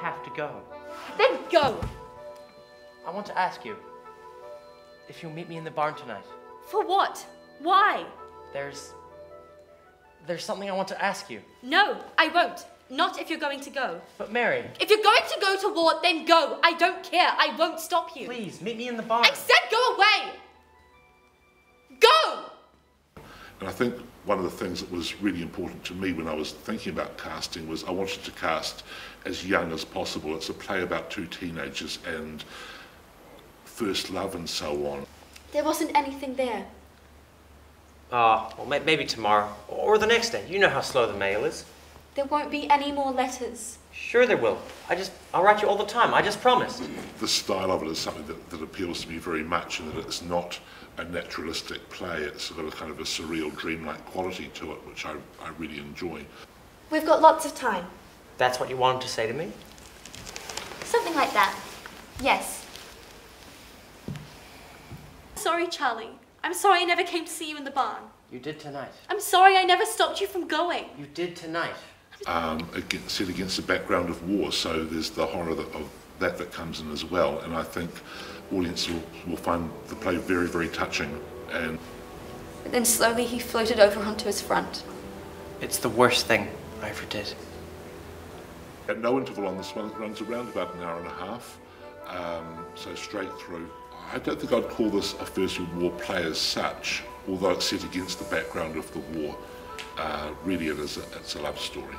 have to go. Then go. I want to ask you if you'll meet me in the barn tonight. For what? Why? There's. There's something I want to ask you. No, I won't. Not if you're going to go. But Mary, If you're going to go to war, then go. I don't care. I won't stop you. please meet me in the barn. I said go away. And I think one of the things that was really important to me when I was thinking about casting was I wanted to cast as young as possible. It's a play about two teenagers and first love and so on. There wasn't anything there. Ah, well, maybe tomorrow or the next day. You know how slow the mail is. There won't be any more letters. Sure, there will. I just, I'll write you all the time. I just promised. The style of it is something that, that appeals to me very much in that it's not a naturalistic play. It's got a kind of a surreal, dreamlike quality to it, which I, I really enjoy. We've got lots of time. That's what you wanted to say to me? Something like that. Yes. Sorry, Charlie. I'm sorry I never came to see you in the barn. You did tonight. I'm sorry I never stopped you from going. You did tonight. Um, against, set against the background of war. So there's the horror that, of that that comes in as well. And I think audiences will, will find the play very, very touching. And But then slowly he floated over onto his front. It's the worst thing I ever did. at no interval on this one, it runs around about an hour and a half. Um, so straight through. I don't think I'd call this a First World War play as such, although it's set against the background of the war. Uh, really, it is a, it's a love story.